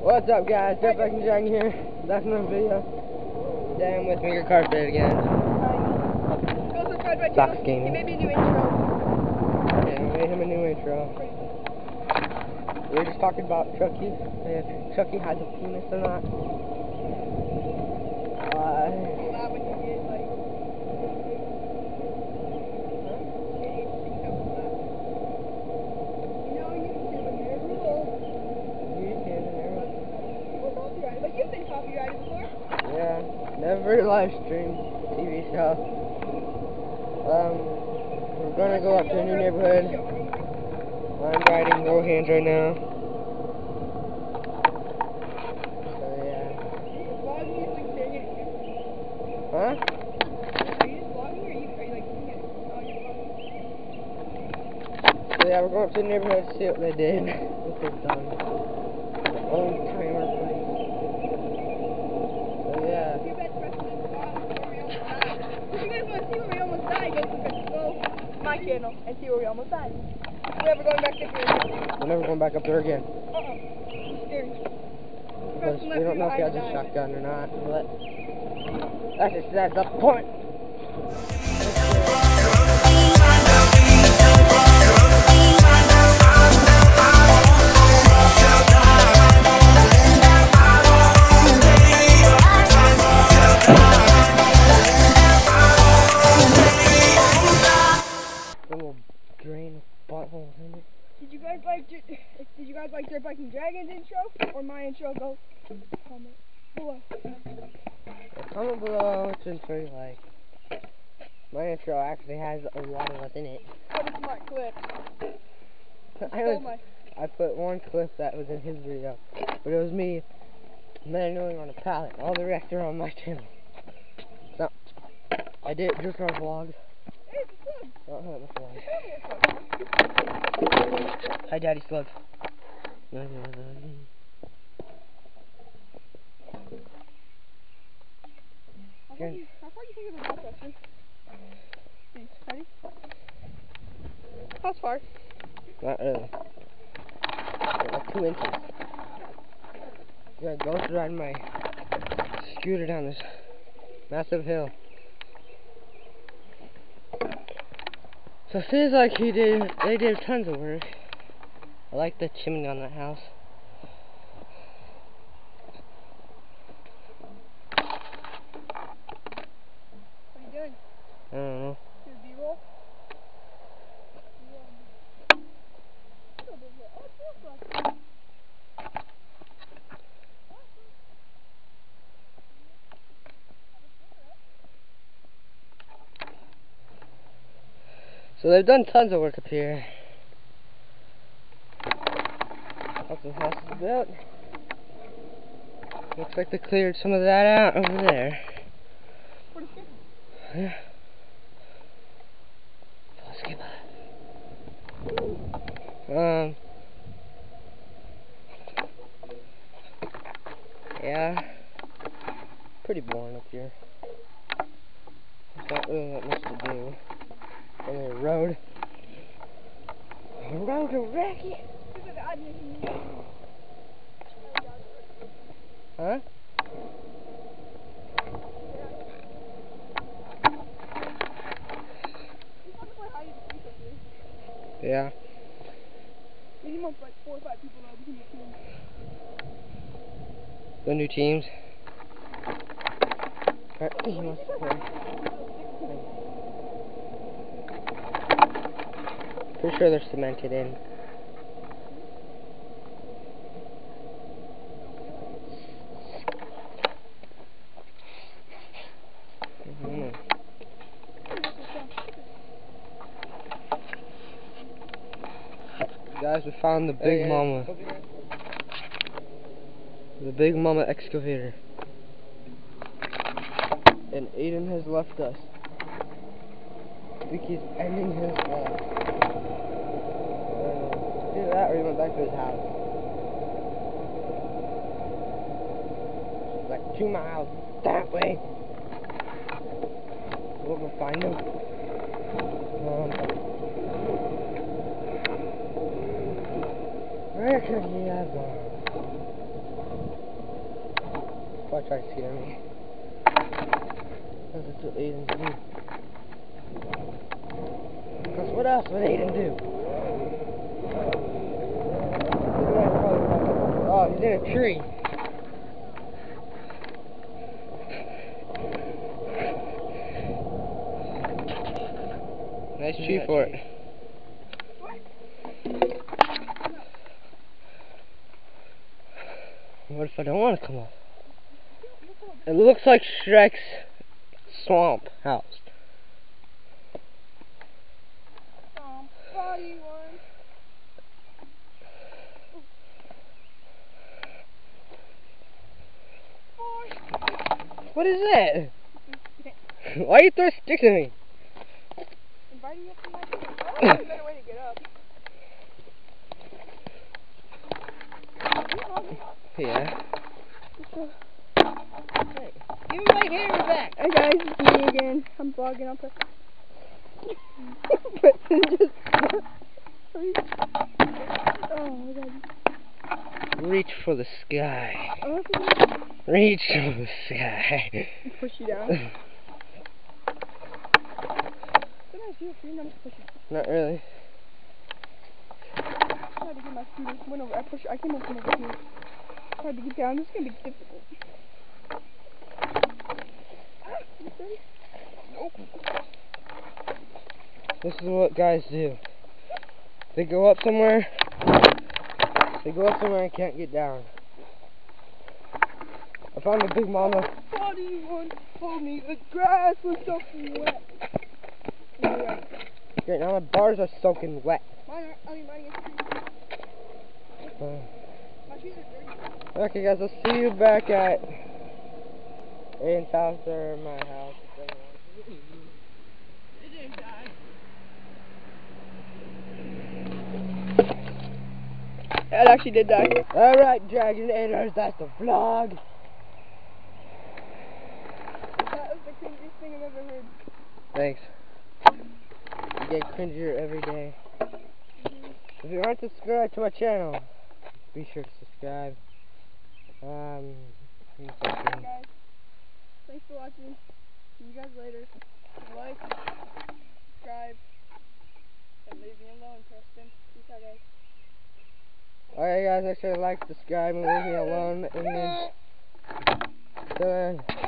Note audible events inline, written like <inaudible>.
What's up guys, Dirt Biking Dragon here, back in the video. Today I'm with Meager Carpet again. Go subscribe to my channel. Gaming. It may be a new intro. Yeah, we made him a new intro. We were just talking about Chucky, if Chucky has a penis or not. Uh, Feel that when you get like. Get age sync up with that. You know you can do the mirror rule. you can, never- People copyrighted, but you've been copyrighted before. Never live stream TV show. Um, we're gonna go up to a new neighborhood. I'm riding no hands right now. So yeah. Huh? Oh, yeah, we're going up to the neighborhood to see what they did. <laughs> What they've done. Old timer place. So yeah. Two best precedents on where we almost died. If you guys want to see where we almost died, go subscribe to my channel and see where we almost died. We're never going back there again. We're never going back up there again. Uh-uh. Scary. Because we don't know if he has a shotgun or not, but that's just that's the point. Guys like Dirt Biking Dragons intro or my intro? Go comment below. Comment below which intro you like. My intro actually has a lot of what's in it. What a smart clip. <laughs> I, was, oh my. I put one clip that was in his video, but it was me manually on a pallet. All the rest are on my channel. So, I did it just on vlogs. Hey, it's a slug. I Daddy Slug. How far, do you, how far you think of the ball Chester? Please, ready? How's far? Not really. Like two inches. Yeah, Ghost riding my scooter down this massive hill. So it seems like he did, they did tons of work. I like the chimney on that house. What are you doing? I don't know. Do a B-roll? So they've done tons of work up here. Looks like they cleared some of that out over there. Yeah. Let's get by. Um. Yeah. Pretty boring up here. There's not really that much to do. Only a road. A road to wreck it. Huh? Yeah. More like four or five people can make teams. The new teams. Alright, he wants to play. Pretty sure they're cemented in. Guys, we found the Big Mama. The Big Mama excavator. And Aiden has left us. I think he's ending his uh, life. Either that or he went back to his house. Like two miles that way. We'll go find him. Um, where could he have gone? Probably try to scare me. That's what Aiden do. Because what else would Aiden do? Oh, he's in a tree. Nice tree fort. What if I don't want to come up? It looks like Shrek's swamp house. What is that? <laughs> Why are you throw sticks at me? <coughs> <coughs> <coughs> Inviting you up to my Oh, there's a better way to get up. Yeah. Hey. Give me my hammer back. Hey guys, it's me again. I'm vlogging on Preston. Preston just. oh my god. Reach for the sky. Oh, I Reach for the sky. push you down. Sometimes you feel free, I'm. Not really. I tried to get my scooter. Went over. I pushed. I came up from over here. Tried to get down. This is gonna be difficult. Nope. This is what guys do. They go up somewhere. They go up somewhere and can't get down. I found a big mama. Somebody once told me the grass was soaking wet. Right now my bars are soaking wet. Mine are. I mean, mine is. Uh, My shoes are. Okay guys, I'll see you back at in or my house. It didn't die. It actually did die. Alright, Dragon Aiders, that's the vlog. That was the cringiest thing I've ever heard. Thanks. You get cringier every day. If you aren't subscribed to my channel, be sure to subscribe. Um, me check in. Guys, thanks for watching. See you guys later. Like, subscribe, and leave me alone, Preston. Peace out, guys. Alright guys, make sure to like, subscribe, and leave me alone. And then, <laughs> till then.